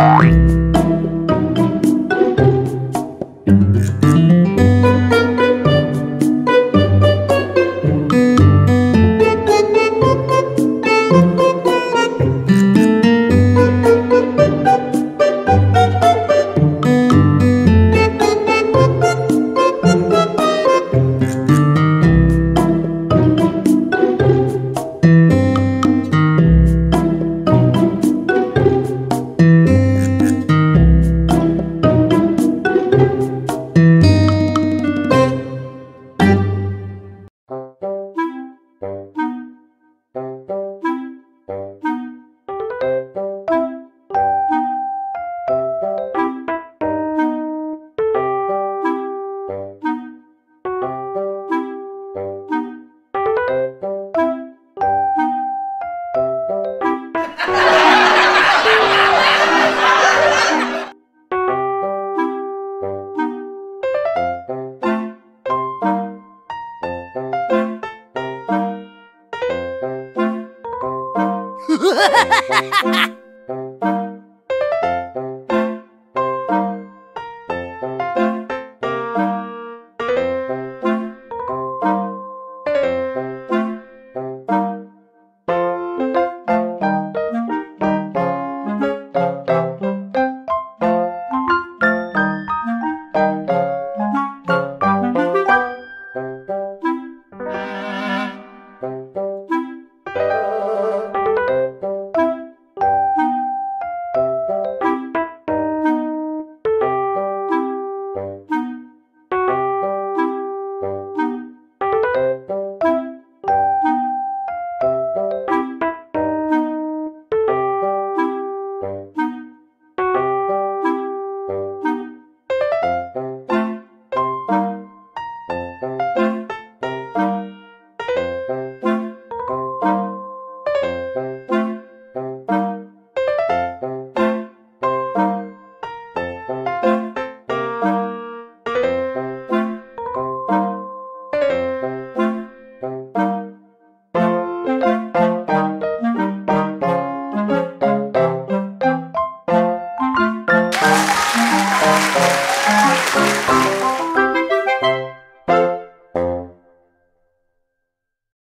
Bye. 哈哈哈哈！